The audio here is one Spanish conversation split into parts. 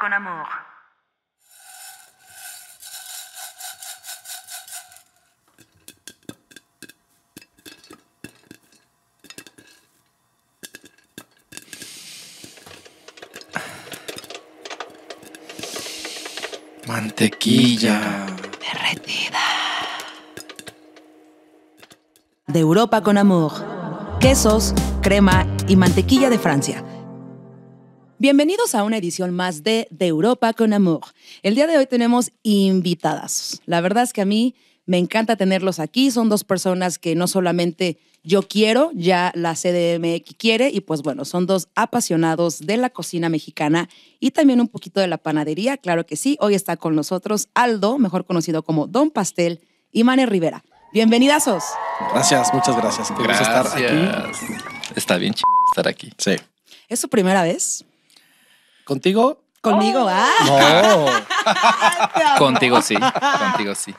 Con amor. Mantequilla. Derretida. De Europa con amor. Quesos, crema y mantequilla de Francia. Bienvenidos a una edición más de De Europa con Amor. El día de hoy tenemos invitadas. La verdad es que a mí me encanta tenerlos aquí. Son dos personas que no solamente yo quiero, ya la CDMX quiere, y pues bueno, son dos apasionados de la cocina mexicana y también un poquito de la panadería, claro que sí. Hoy está con nosotros Aldo, mejor conocido como Don Pastel, y Mane Rivera. Bienvenidazos. Gracias, muchas gracias. Qué Gracias. estar aquí. Está bien ch estar aquí. Sí. ¿Es su primera vez? ¿Contigo? Conmigo, ah. No. Contigo sí, contigo sí.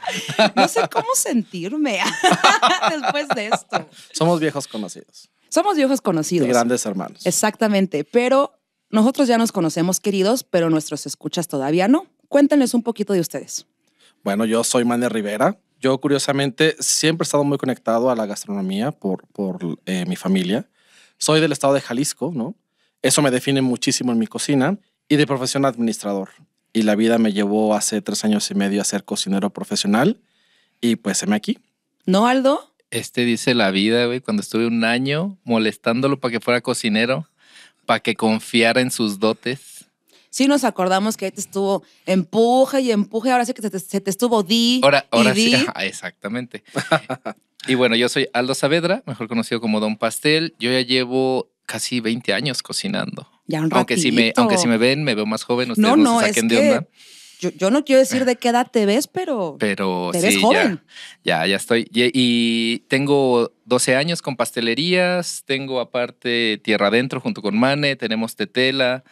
No sé cómo sentirme después de esto. Somos viejos conocidos. Somos viejos Y conocidos. grandes hermanos. Exactamente, pero nosotros ya nos conocemos, queridos, pero nuestros escuchas todavía no. Cuéntenles un poquito de ustedes. Bueno, yo soy Mane Rivera. Yo, curiosamente, siempre he estado muy conectado a la gastronomía por, por eh, mi familia. Soy del estado de Jalisco, ¿no? Eso me define muchísimo en mi cocina y de profesión administrador. Y la vida me llevó hace tres años y medio a ser cocinero profesional y pues me aquí. ¿No, Aldo? Este dice la vida, güey, cuando estuve un año molestándolo para que fuera cocinero, para que confiara en sus dotes. Sí nos acordamos que ahí te estuvo empuje y empuje, ahora sí que se te, se te estuvo di Ahora, ahora y di. sí, ajá, exactamente. y bueno, yo soy Aldo Saavedra, mejor conocido como Don Pastel. Yo ya llevo casi 20 años cocinando. Ya un Aunque si, me, aunque si me ven, me veo más joven, ustedes No, no, no, se es de que onda. yo, yo no quiero decir de qué edad te ves, pero Pero te ves sí, joven. Ya, ya, ya estoy. Y, y tengo 12 años con pastelerías, tengo aparte Tierra Adentro junto con Mane, tenemos Tetela,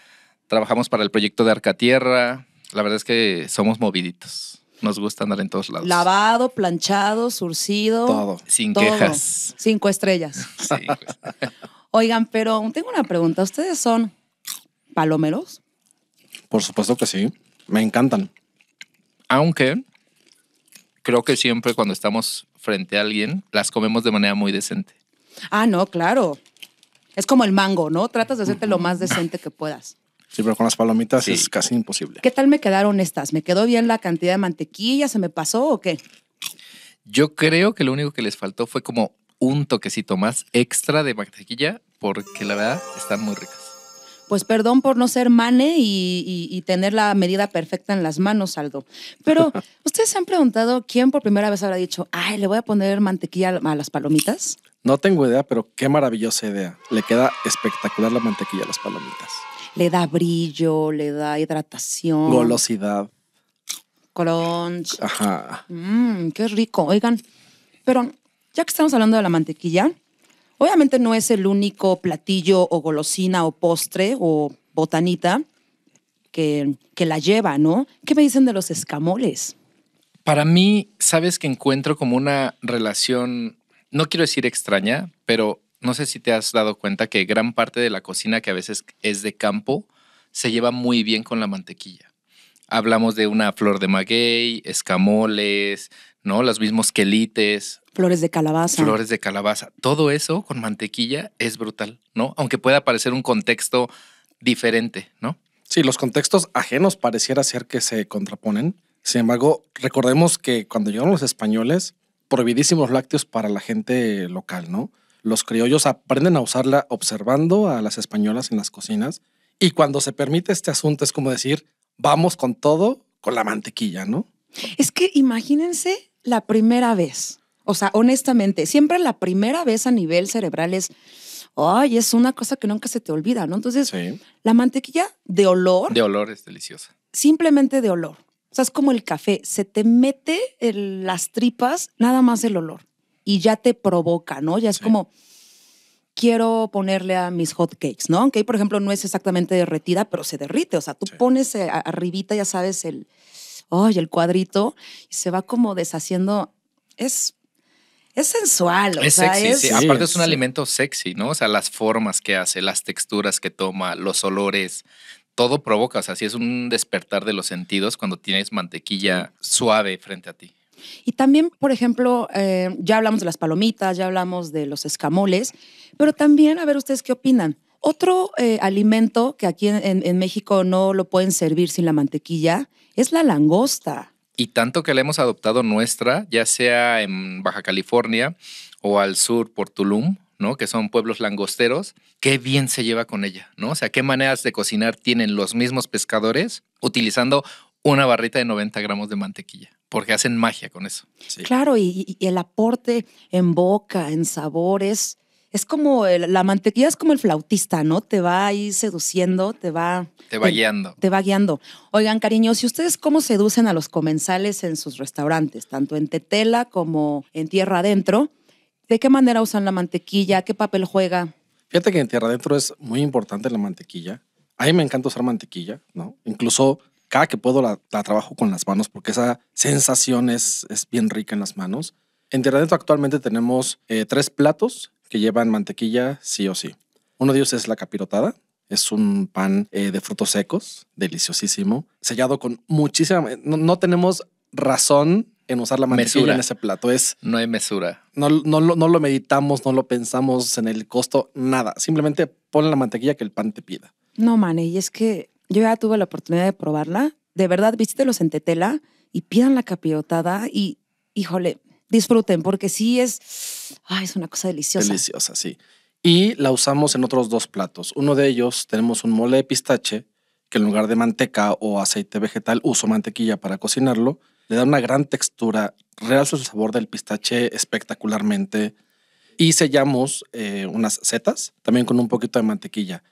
trabajamos para el proyecto de Arcatierra. La verdad es que somos moviditos. Nos gusta andar en todos lados. Lavado, planchado, surcido. Todo. Sin todo. quejas. Cinco estrellas. Sí, pues. Oigan, pero tengo una pregunta. ¿Ustedes son palomeros? Por supuesto que sí. Me encantan. Aunque creo que siempre cuando estamos frente a alguien, las comemos de manera muy decente. Ah, no, claro. Es como el mango, ¿no? Tratas de hacerte lo más decente que puedas. Sí, pero con las palomitas Sí. es casi imposible. ¿Qué tal me quedaron estas? ¿Me quedó bien la cantidad de mantequilla? ¿Se me pasó o qué? Yo creo que lo único que les faltó fue como un toquecito más extra de mantequilla, porque la verdad están muy ricas. Pues perdón por no ser mane y, y- y tener la medida perfecta en las manos, Aldo. Pero, ¿ustedes se han preguntado quién por primera vez habrá dicho, ay, le voy a poner mantequilla a las palomitas? No tengo idea, pero qué maravillosa idea. Le queda espectacular la mantequilla a las palomitas. Le da brillo, le da hidratación. Golosidad. Crunch. Ajá. Mmm, qué rico. Oigan, pero ya que estamos hablando de la mantequilla, obviamente no es el único platillo o golosina o postre o botanita que, que la lleva, ¿no? ¿Qué me dicen de los escamoles? Para mí, sabes que encuentro como una relación, no quiero decir extraña, pero no sé si te has dado cuenta que gran parte de la cocina que a veces es de campo se lleva muy bien con la mantequilla. Hablamos de una flor de maguey, escamoles, ¿no? Los mismos quelites, Flores de calabaza. flores de calabaza. Todo eso con mantequilla es brutal, ¿no? Aunque pueda parecer un contexto diferente, ¿no? Sí, los contextos ajenos pareciera ser que se contraponen. Sin embargo, recordemos que cuando llegaron los españoles, prohibidísimos lácteos para la gente local, ¿no? Los criollos aprenden a usarla observando a las españolas en las cocinas y cuando se permite este asunto es como decir, vamos con todo, con la mantequilla, ¿no? Es que imagínense la primera vez. O sea, honestamente, siempre la primera vez a nivel cerebral es, ay, es una cosa que nunca se te olvida, ¿no? Entonces, Sí. la mantequilla de olor, De olor es deliciosa. simplemente de olor. O sea, es como el café, se te mete en las tripas nada más el olor y ya te provoca, ¿no? Ya es Sí. como, quiero ponerle a mis hot cakes, ¿no? Aunque por ejemplo, no es exactamente derretida, pero se derrite. O sea, tú Sí. pones eh, arribita, ya sabes, el, ay, el cuadrito y se va como deshaciendo. Es, es sensual. O Es sea, sexy, es, sí. Sí, Aparte es un sí. alimento sexy, ¿no? O sea, las formas que hace, las texturas que toma, los olores, todo provoca, o sea, sí es un despertar de los sentidos cuando tienes mantequilla suave frente a ti. Y también, por ejemplo, eh, ya hablamos de las palomitas, ya hablamos de los escamoles, pero también, a ver ustedes qué opinan. Otro eh, alimento que aquí en, en México no lo pueden servir sin la mantequilla es la langosta. Y tanto que la hemos adoptado nuestra, ya sea en Baja California o al sur por Tulum, ¿no? Que son pueblos langosteros, qué bien se lleva con ella, ¿no? O sea, qué maneras de cocinar tienen los mismos pescadores utilizando una barrita de 90 gramos de mantequilla, porque hacen magia con eso. Sí. Claro, y, y el aporte en boca, en sabores, es como el- la mantequilla es como el flautista, ¿no? Te va ahí seduciendo, te va Te va guiando. te va guiando. Oigan, cariños, ¿y ustedes cómo seducen a los comensales en sus restaurantes, tanto en tetela como en tierra adentro? ¿De qué manera usan la mantequilla? ¿Qué papel juega? Fíjate que en tierra adentro es muy importante la mantequilla. A mí me encanta usar mantequilla, ¿no? Incluso cada que puedo la, la trabajo con las manos porque esa sensación es, es bien rica en las manos. En tierra adentro actualmente tenemos eh, tres platos que llevan mantequilla sí o sí. Uno de ellos es la capirotada. Es un pan eh, de frutos secos, deliciosísimo, sellado con muchísima... No, no tenemos razón en usar la mantequilla Mesura. en ese plato. Es No hay mesura. no, no, lo- no lo meditamos, no lo pensamos en el costo, nada. Simplemente pon la mantequilla que el pan te pida. No, mane, y es que yo ya tuve la oportunidad de probarla. De verdad, visítelos en tetela y pidan la capirotada y, híjole, disfruten, porque sí es, ay, es una cosa deliciosa. Deliciosa, sí. Y la usamos en otros dos platos. Uno de ellos tenemos un mole de pistache, que en lugar de manteca o aceite vegetal uso mantequilla para cocinarlo. Le da una gran textura, realza el sabor del pistache espectacularmente. Y sellamos eh, unas setas, también con un poquito de mantequilla.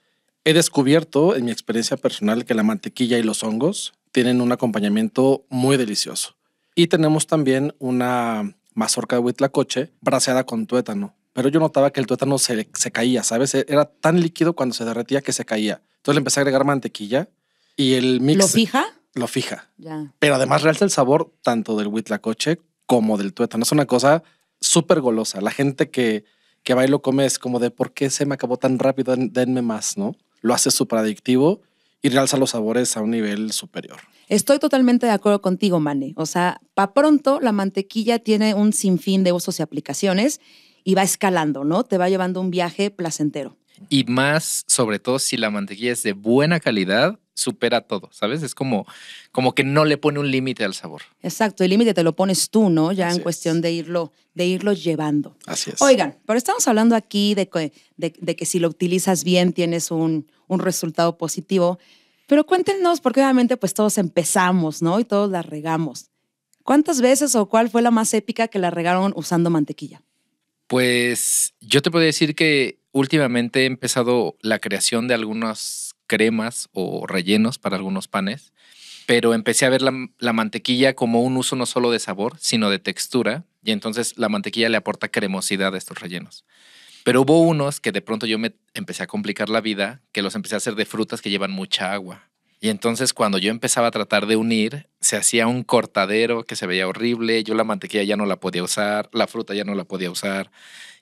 He descubierto en mi experiencia personal que la mantequilla y los hongos tienen un acompañamiento muy delicioso. Y tenemos también una mazorca de huitlacoche braseada con tuétano. Pero yo notaba que el tuétano se, se caía, ¿sabes? Era tan líquido cuando se derretía que se caía. Entonces le empecé a agregar mantequilla y el mix ¿Lo fija? lo fija. Ya. Pero además realza el sabor tanto del huitlacoche como del tuétano. Es una cosa súper golosa. La gente que, que va y lo come es como de ¿por qué se me acabó tan rápido? Den- Denme más, ¿no? Lo hace súper adictivo y realza los sabores a un nivel superior. Estoy totalmente de acuerdo contigo, Mane. O sea, para pronto la mantequilla tiene un sinfín de usos y aplicaciones y va escalando, ¿no? Te va llevando un viaje placentero. Y más, sobre todo, si la mantequilla es de buena calidad, supera todo, ¿sabes? Es como, como que no le pone un límite al sabor. Exacto, el límite te lo pones tú, ¿no? Ya Así en cuestión es. de irlo, de irlo llevando. Así es. Oigan, pero estamos hablando aquí de que, de, de que si lo utilizas bien tienes un, un resultado positivo. Pero cuéntenos, porque obviamente pues todos empezamos, ¿no? Y todos la regamos. ¿Cuántas veces o cuál fue la más épica que la regaron usando mantequilla? Pues yo te podría decir que últimamente he empezado la creación de algunas cremas o rellenos para algunos panes, pero empecé a ver la, la mantequilla como un uso no solo de sabor, sino de textura, y entonces la mantequilla le aporta cremosidad a estos rellenos. Pero hubo unos que de pronto yo me empecé a complicar la vida, que los empecé a hacer de frutas que llevan mucha agua. Y entonces cuando yo empezaba a tratar de unir, se hacía un cortadero que se veía horrible, yo la mantequilla ya no la podía usar, la fruta ya no la podía usar.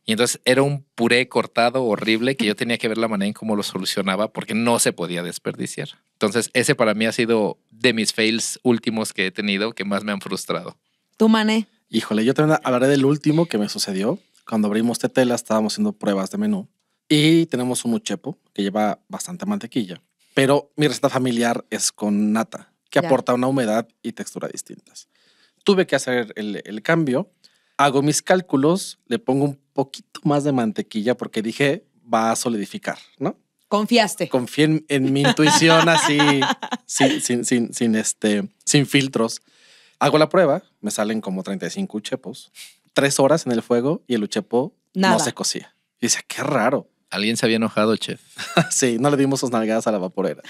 Y entonces era un puré cortado horrible que yo tenía que ver la manera en cómo lo solucionaba porque no se podía desperdiciar. Entonces ese para mí ha sido de mis fails últimos que he tenido que más me han frustrado. ¿Tú, Mane? Híjole, yo también hablaré del último que me sucedió. Cuando abrimos Tetela estábamos haciendo pruebas de menú y tenemos un uchepo que lleva bastante mantequilla. Pero mi receta familiar es con nata, que Ya. aporta una humedad y textura distintas. Tuve que hacer el, el cambio, hago mis cálculos, le pongo un poquito más de mantequilla porque dije va a solidificar, ¿no? Confiaste. Confié en, en mi intuición así, sin, sin, sin, sin, este, sin filtros. Hago la prueba, me salen como 35 uchepos, tres horas en el fuego y el uchepo Nada. no se cocía. Y decía, qué raro. ¿Alguien se había enojado, chef? sí, no le dimos sus nalgadas a la vaporera.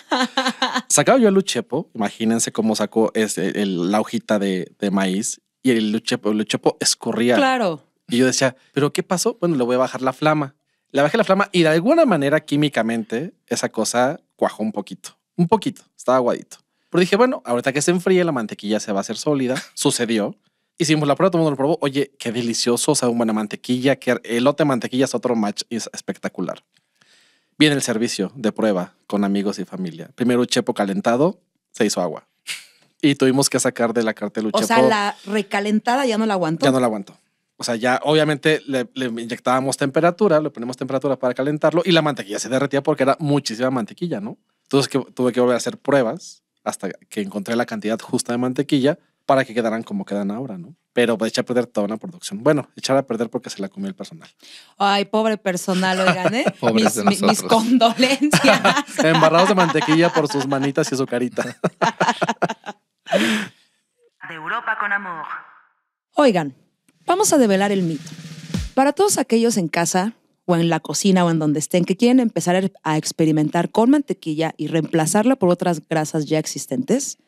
Sacaba yo el uchepo, imagínense cómo sacó ese- el- la hojita de, de maíz y el uchepo, el uchepo escurría. Claro. Y yo decía, ¿pero qué pasó? Bueno, le voy a bajar la flama. Le bajé la flama y de alguna manera químicamente esa cosa cuajó un poquito. Un poquito, estaba aguadito. Pero dije, bueno, ahorita que se enfríe la mantequilla se va a hacer sólida. Sucedió. Hicimos la prueba, todo el mundo lo probó. Oye, qué delicioso, o sea, una buena mantequilla, que elote mantequilla es otro match es espectacular. viene el servicio de prueba con amigos y familia. Primero un chepo calentado, se hizo agua. Y tuvimos que sacar de la cartela un O chepo. sea, la recalentada ya no la aguantó. Ya no la aguantó. O sea, ya obviamente le, le inyectábamos temperatura, le ponemos temperatura para calentarlo y la mantequilla se derretía porque era muchísima mantequilla, ¿no? Entonces que, tuve que volver a hacer pruebas hasta que encontré la cantidad justa de mantequilla para que quedaran como quedan ahora, ¿no? Pero pues, eché a perder toda una producción. Bueno, echar a perder porque se la comió el personal. Ay, pobre personal, oigan, ¿eh? Pobres mis, de mi- mis condolencias. Embarrados de mantequilla por sus manitas y su carita. De Europa con amor. Oigan, vamos a develar el mito. Para todos aquellos en casa o en la cocina o en donde estén que quieren empezar a- a experimentar con mantequilla y reemplazarla por otras grasas ya existentes,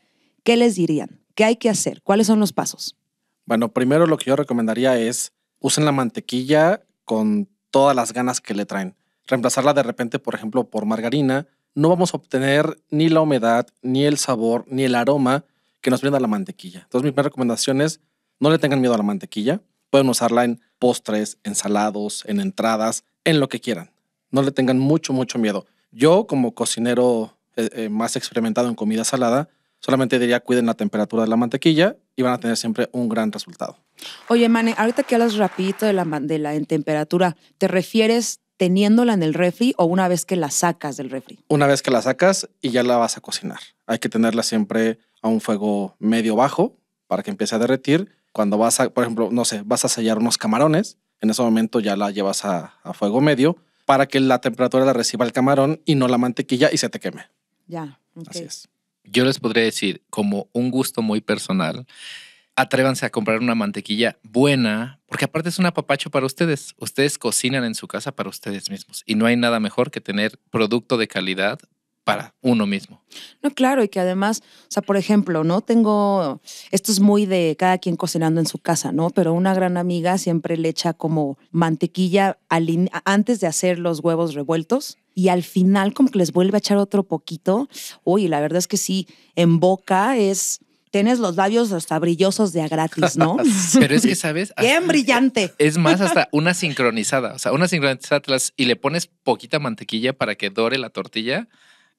¿qué les dirían? ¿Qué hay que hacer? ¿Cuáles son los pasos? Bueno, primero lo que yo recomendaría es usen la mantequilla con todas las ganas que le traen. Reemplazarla de repente, por ejemplo, por margarina, no vamos a obtener ni la humedad, ni el sabor, ni el aroma que nos brinda la mantequilla. Entonces, mi primera recomendación es no le tengan miedo a la mantequilla. Pueden usarla en postres, ensalados, en entradas, en lo que quieran. No le tengan mucho, mucho miedo. Yo, como cocinero eh, eh, más experimentado en comida salada, solamente diría cuiden la temperatura de la mantequilla y van a tener siempre un gran resultado. Oye, Mane, ahorita que hablas rapidito de la, de la en temperatura, ¿te refieres teniéndola en el refri o una vez que la sacas del refri? Una vez que la sacas y ya la vas a cocinar. Hay que tenerla siempre a un fuego medio bajo para que empiece a derretir. Cuando vas a, por ejemplo, no sé, vas a sellar unos camarones, en ese momento ya la llevas a, a fuego medio para que la temperatura la reciba el camarón y no la mantequilla y se te queme. Ya. ok. Así es. Yo les podría decir, como un gusto muy personal, atrévanse a comprar una mantequilla buena, porque aparte es un apapacho para ustedes. Ustedes cocinan en su casa para ustedes mismos y no hay nada mejor que tener producto de calidad para uno mismo. No, claro, y que además, o sea, por ejemplo, ¿no? Tengo, esto es muy de cada quien cocinando en su casa, ¿no? Pero una gran amiga siempre le echa como mantequilla al in- antes de hacer los huevos revueltos y al final como que les vuelve a echar otro poquito. Uy, la verdad es que sí, en boca es, tienes los labios hasta brillosos de a gratis, ¿no? Pero es que, ¿sabes? Bien brillante. Es más, hasta una sincronizada. O sea, una sincronizada y le pones poquita mantequilla para que dore la tortilla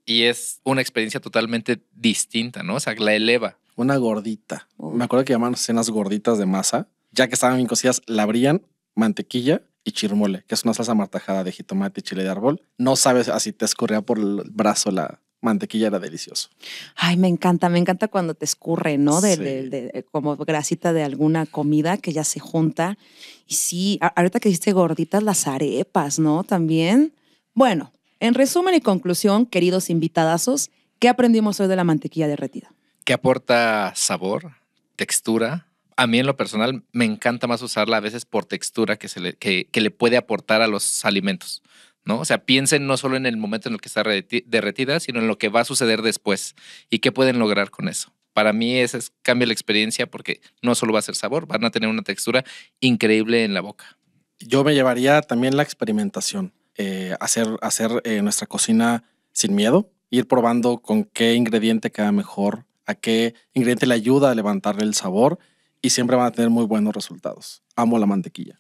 y es una experiencia totalmente distinta, ¿no? O sea, la eleva. Una gordita. Me acuerdo que llamaban cenas gorditas de masa. Ya que estaban bien cocidas, la abrían, mantequilla y chirmole, que es una salsa martajada de jitomate y chile de árbol. No sabes así te escurría por el brazo la mantequilla, era delicioso. Ay, me encanta, me encanta cuando te escurre, ¿no? De, Sí. de- de- como grasita de alguna comida que ya se junta. Y sí, ahorita que dijiste gorditas, las arepas, ¿no? También. Bueno, en resumen y conclusión, queridos invitadazos, ¿qué aprendimos hoy de la mantequilla derretida? que aporta sabor, textura. A mí en lo personal me encanta más usarla a veces por textura que, se le, que, que le puede aportar a los alimentos, ¿no? O sea, piensen no solo en el momento en el que está derreti- derretida, sino en lo que va a suceder después y qué pueden lograr con eso. Para mí ese es, cambia la experiencia porque no solo va a ser sabor, van a tener una textura increíble en la boca. Yo me llevaría también la experimentación, eh, hacer, hacer eh, nuestra cocina sin miedo, ir probando con qué ingrediente queda mejor, a qué ingrediente le ayuda a levantarle el sabor y siempre van a tener muy buenos resultados. Amo la mantequilla.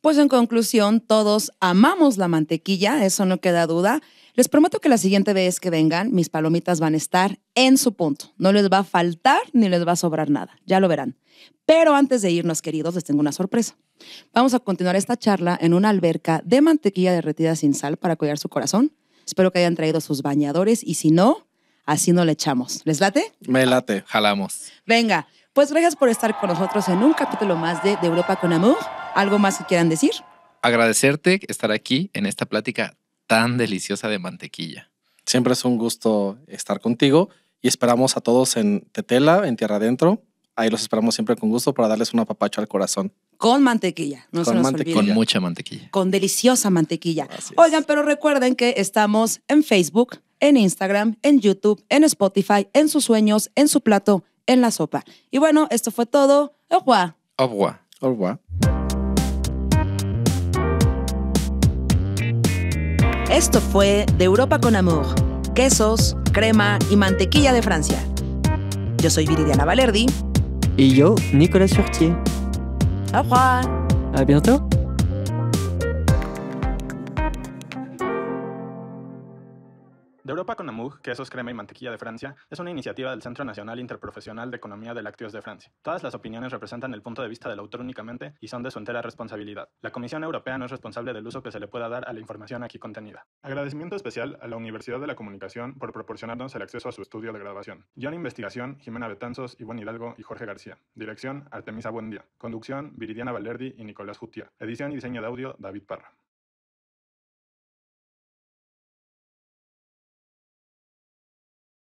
Pues en conclusión, todos amamos la mantequilla, eso no queda duda. Les prometo que la siguiente vez que vengan, mis palomitas van a estar en su punto. No les va a faltar ni les va a sobrar nada, ya lo verán. Pero antes de irnos, queridos, les tengo una sorpresa. Vamos a continuar esta charla en una alberca de mantequilla derretida sin sal para cuidar su corazón. Espero que hayan traído sus bañadores y si no, así no le echamos. ¿Les late? Me late. Jalamos. Venga, pues gracias por estar con nosotros en un capítulo más de, de Europa con Amor. ¿Algo más que quieran decir? Agradecerte estar aquí en esta plática tan deliciosa de mantequilla. Siempre es un gusto estar contigo y esperamos a todos en Tetela, en Tierra Adentro. Ahí los esperamos siempre con gusto para darles un apapacho al corazón. Con mantequilla, no se Con nos mantequilla. olvide. Con mucha mantequilla. Con deliciosa mantequilla. Oigan, pero recuerden que estamos en Facebook, en Instagram, en YouTube, en Spotify, en sus sueños, en su plato, en la sopa. Y bueno, esto fue todo. Au revoir. Au revoir. Au revoir. Esto fue De Europa con Amor. Quesos, crema y mantequilla de Francia. Yo soy Viridiana Valerdi. Et yo, Nicolas Surtier. Au revoir. À bientôt. De Europa con Amug, quesos, crema y mantequilla de Francia, es una iniciativa del Centro Nacional Interprofesional de Economía de Lácteos de Francia. Todas las opiniones representan el punto de vista del autor únicamente y son de su entera responsabilidad. La Comisión Europea no es responsable del uso que se le pueda dar a la información aquí contenida. Agradecimiento especial a la Universidad de la Comunicación por proporcionarnos el acceso a su estudio de grabación. Guión e investigación, Jimena Betanzos, Ivonne Hidalgo y Jorge García. Dirección, Artemisa Buendía. Conducción, Viridiana Valerdi y Nicolás Jutia. Edición y diseño de audio, David Parra.